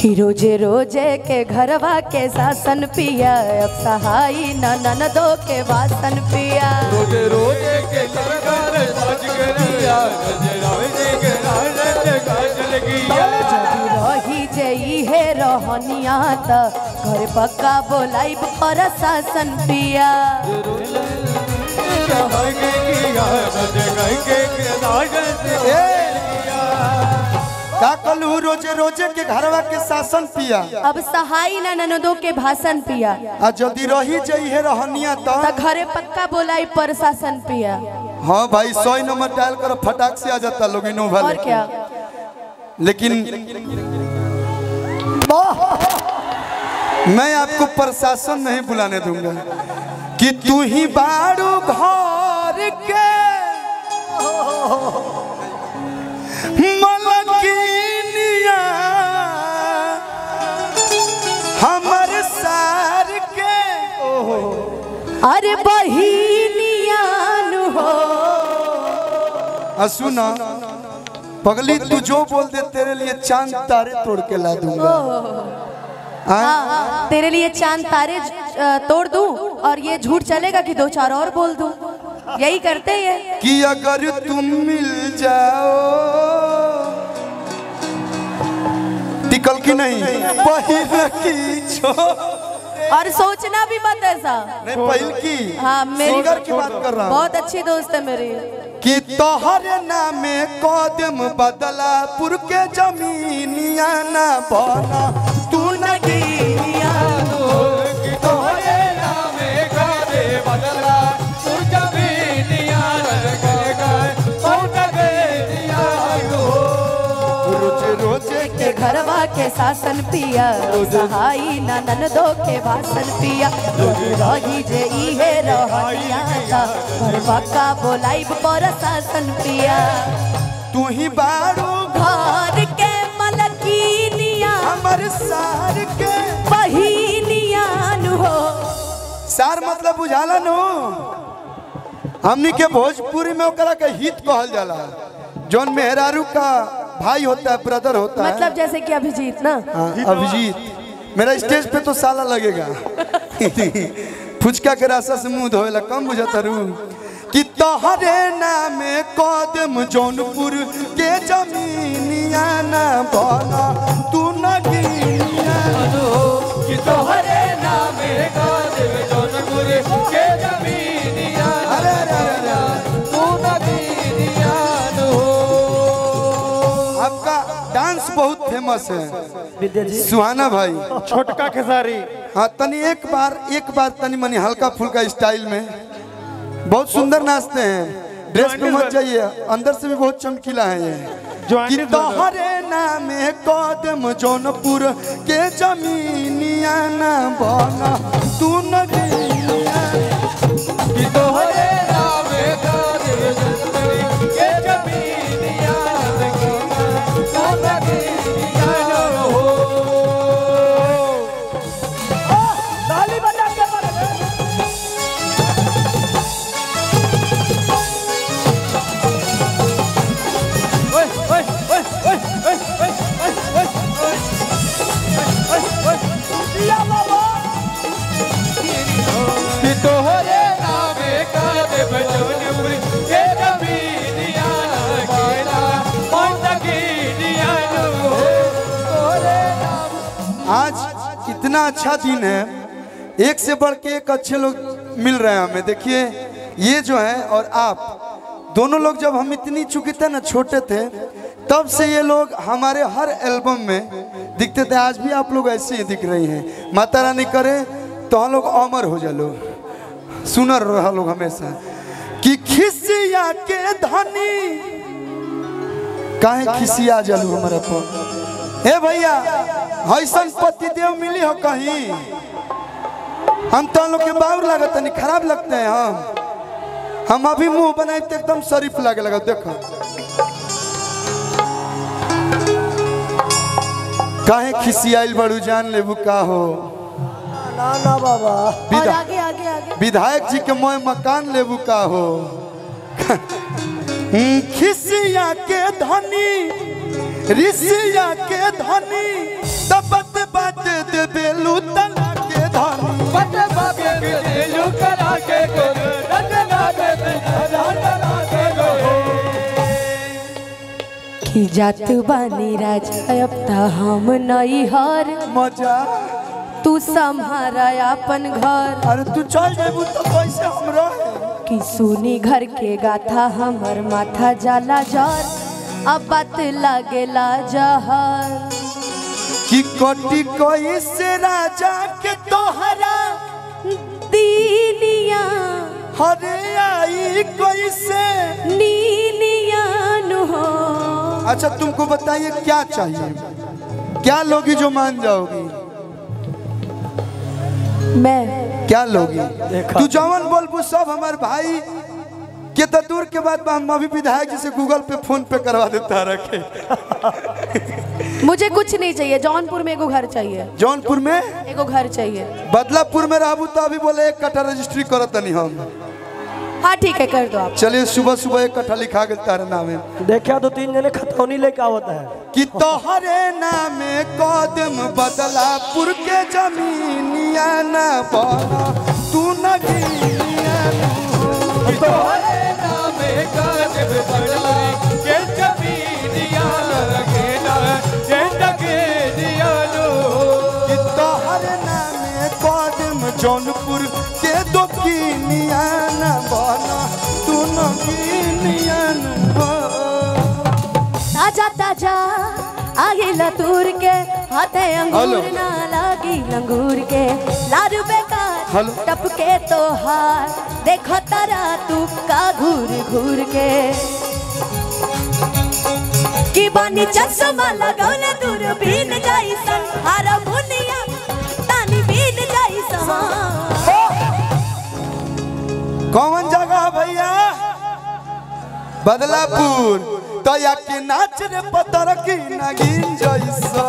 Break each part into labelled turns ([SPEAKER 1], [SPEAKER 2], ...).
[SPEAKER 1] कि रोज़े रोज़े के घरवा के शासन पिया अब सहाई न ननदो के वासन पिया।
[SPEAKER 2] रोज़े रोज़े के सरकार सज गरिया रोज़े के
[SPEAKER 1] है रहनिया घर पक्का बोलाई पर शासन पिया।
[SPEAKER 2] कह के किया सज के के राजन से
[SPEAKER 3] का कलू रोज़े रोज़े के घरवा के शासन पिया।
[SPEAKER 1] अब सहाई न ननदो के भाषण पिया।
[SPEAKER 3] आ यदि रही जई है रहनिया
[SPEAKER 1] त।
[SPEAKER 3] त
[SPEAKER 1] घरे पक्का बोलाई पर शासन पिया।
[SPEAKER 3] हाँ भाई सौ नंबर डायल कर फटाक से आ जाता लोग इनोवा
[SPEAKER 1] और क्या?
[SPEAKER 3] लेकिन मैं आपको प्रशासन नहीं बुलाने दूँगा। कि तू ही बारू घर के
[SPEAKER 1] अरे बहिनियान हो।
[SPEAKER 3] आ सुना पगली तू जो बोल दे तेरे लिए चाँद तारे तोड़ के ला दूँगा। हाँ?
[SPEAKER 1] हाँ, हाँ, तेरे लिए चाँद तारे तोड़ दूँ और ये झूठ चलेगा कि दो चार और बोल दूँ। यही करते हैं।
[SPEAKER 3] कि अगर तुम मिल जाओ। टिकल की नहीं पहिल की छो
[SPEAKER 1] और सोचना भी मत ऐसा।
[SPEAKER 3] नहीं पहल की
[SPEAKER 1] हाँ मेरी
[SPEAKER 3] की बात कर रहा हूँ।
[SPEAKER 1] बहुत अच्छी दोस्त है मेरी।
[SPEAKER 3] कि तोहर नाम कदम बदला पुर के जमीनिया ना बना।
[SPEAKER 1] घरवा के शासन पिया। सहाई न ननदो के भाषण पिया। रही जे इहे रहनिया था घर पक्का बोलाई पर शासन पिया।
[SPEAKER 3] तू ही बारू
[SPEAKER 1] घर के मलकिनिया।
[SPEAKER 3] हमर सार के
[SPEAKER 1] बहिनियान हो।
[SPEAKER 3] सार मतलब बुझाला नु? हमनी के भोजपुरी में ओकरा के हित कहल जाला। जौन मेहरारू का भाई होता है ब्रदर होता है।
[SPEAKER 1] मतलब जैसे कि अभिजीत ना?
[SPEAKER 3] हाँ, अभिजीत। मेरा स्टेज पे तो साला लगेगा। फुचका के रास्ता से मुँह धोएला कम बुझाता रू कि तोहरे नामे कदम जौनपुर के जमीनिया ना बना तू नगीनिया
[SPEAKER 2] कि तोहरे नामे गावे जौनपुर के
[SPEAKER 3] बहुत फ़ेमस है। सुहाना भाई।
[SPEAKER 4] छोटका खेसारी।
[SPEAKER 3] हाँ तनी एक बार एक बार तनी मनी हल्का फुल्का स्टाइल में। बहुत सुंदर नाचते हैं। ड्रेस पे मत जाइए अंदर से भी बहुत चमकीला है ये। तोहरे नामे कदम जौनपुर के जमीनिया ना बना। तू नगीनिया इतना अच्छा दिन है। एक से बढ़ के एक अच्छे लोग मिल रहे हैं हमें। देखिए, ये जो है और आप, दोनों लोग जब हम इतनी चुके थे ना, छोटे थे, तब से ये लोग हमारे हर एल्बम में दिखते थे। आज भी आप लोग ऐसे ही दिख रही हैं। माता रानी करे तो हम लोग अमर हो जा लोग सुनर रहा लोग हमेशा। कि खिसिया के धनी, काहे खिसिया जलू हमारा पर हे भैया ऐसन पति देव मिली हो कहीं। हम तो लोग के बाउर लागत नहीं खराब लगते हैं हम हम अभी मुँह बनाए तो एकदम शरीफ लगे लगा देखो। काहे खिसियाइल बड़ू जान लेबू का हो।
[SPEAKER 1] और
[SPEAKER 3] विधा-
[SPEAKER 1] आगे आगे आगे।
[SPEAKER 3] विधायक जी के मोय मकान लेबू का हो। हम्म, खिसिया के धनी ऋषिया के धनी।
[SPEAKER 1] की जात बानी राज अब त हम नई हर।
[SPEAKER 3] मज़ा।
[SPEAKER 1] तू संहारा अपन घर।
[SPEAKER 3] अरे तू चल जेबू तो कैसे हम रहे
[SPEAKER 1] कि सुनी घर के गाथा हमर माथा जाला जर। अब बात लागेला जहर।
[SPEAKER 3] कि कटी कैसे राजा के तोहरा
[SPEAKER 1] दीनिया
[SPEAKER 3] हरे आई कैसे
[SPEAKER 1] नीनिया नु हो
[SPEAKER 3] अच्छा तुमको बताइए क्या चाहिए क्या लोगी जो मान जाओगी
[SPEAKER 1] मैं
[SPEAKER 3] क्या लोगी तू जवन बोलबू सब हमार भाई के तो दूर के बाद हम अभी विधायक जी से गूगल पे फ़ोन पे करवा देता रखे
[SPEAKER 1] मुझे कुछ नहीं चाहिए। जौनपुर में एगो घर चाहिए।
[SPEAKER 3] जौनपुर में?
[SPEAKER 1] एगो घर चाहिए।
[SPEAKER 3] बदलापुर में रहबू तो अभी बोले एक कट्ठा रजिस्ट्री करत नहीं हम।
[SPEAKER 1] हाँ ठीक है कर दो आप।
[SPEAKER 3] चलिए सुबह सुबह एक कट्ठा लिखा के तारे नामे।
[SPEAKER 4] देखा दो तीन जने खतौनी लेके आवत है।
[SPEAKER 3] कि तोहरे नामे कदम बदलापुर के जमीनिया ना बना। तू
[SPEAKER 2] कि तोहरे नामे काजब बड़ोरी
[SPEAKER 3] जौनपुर के दोकीनिया ना बना तू ना
[SPEAKER 1] ताज़ा ताज़ा आगिला तूर के हाथे अंगूर ना लागी लंगूर के। लारू बेकार। टपके तो हार देखो तारा तू का घूर घूर के। की बानी चश्मा लगौले दूर बीन जाइसन हारा मुनिया तानी बीन जाइसन
[SPEAKER 3] कौन जगह भैया? बदलापुर। तो नाच रे पतर की नगीन जैसा।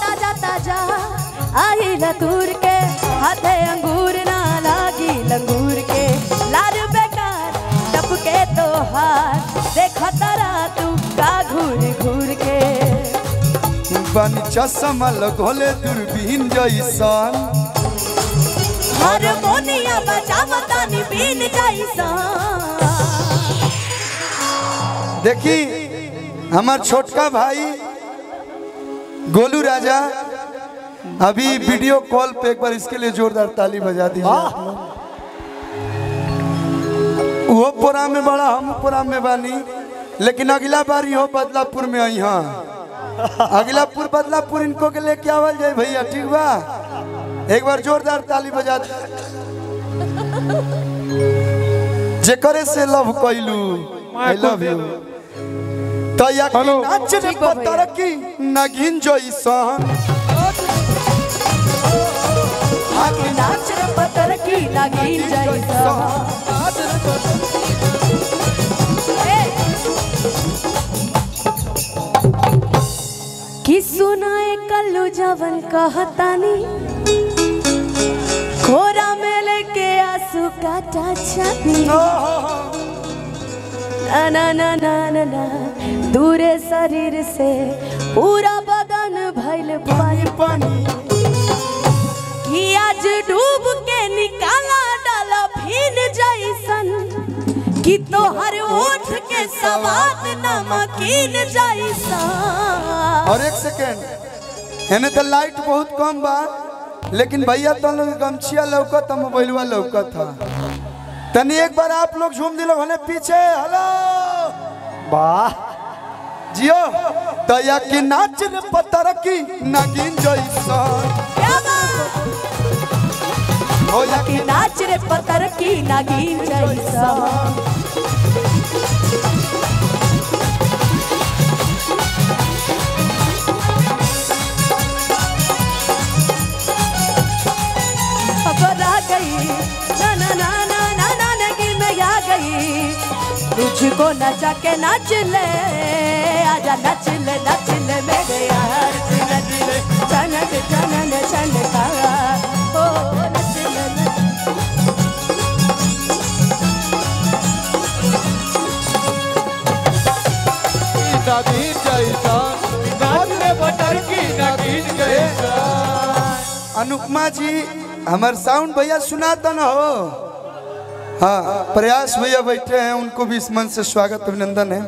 [SPEAKER 1] ताज़ा ताज़ा आइला तूर के हाथे अंगूर। टपके तो हार देखो तारा तू का घूर घूर के।
[SPEAKER 3] बन चश्मा लगोले दूरबीन जैसन।
[SPEAKER 1] हारमोनिया बजावता नी बीन जाइसा
[SPEAKER 3] देखी हमार छोटका भाई गोलू राजा अभी वीडियो कॉल पे एक बार इसके लिए जोरदार ताली बजा दी प्रोग्राम में बड़ा हम प्रोग्राम में बानी लेकिन अगला बार हो बदलापुर में आई हाँ। अगला पुर बदलापुर इनको के लेके आवल जाए भैया ठीक बा? एक बार जोरदार ताली बजा दी। जेकरे से लव कैलू आई लव यू तो या कि नाच रे। पतर की नगिन
[SPEAKER 1] आके नाच रे पतर की नागिन जाइसा कि सुनाए कल्लू जवन कहतानी खोरा में लेके आँसू काटा छाती। ना ना ना ना ना दूरे शरीर से पूरा बदन भइल पानी
[SPEAKER 3] पानी।
[SPEAKER 1] कि आज डूब कि तोहर ओठ के सवाद नमकीन जैसन
[SPEAKER 3] और एक सेकेंड एने तो लाइट बहुत कम बा लेकिन भैया तो लोग गमछिया लौकत हम मोबाइलवा लौकत था तनी एक बार आप लोग झूम दिलो भले पीछे हेलो।
[SPEAKER 4] वाह।
[SPEAKER 3] जियो तो या कि नाच रे पतर की नगिन
[SPEAKER 1] बात?
[SPEAKER 3] कि
[SPEAKER 1] कि नाच रे पतर की नागिन कि गई। तुझको नचा के नाच ले, आजा नच ले नच ले मेरे यार। ले चनक चनन चनका ओ
[SPEAKER 3] अनुपमा जी हमारे साउंड भैया सुनाता ना हो। हाँ प्रयास भैया बैठे हैं, उनको भी इस मन से स्वागत, अभिनंदन है।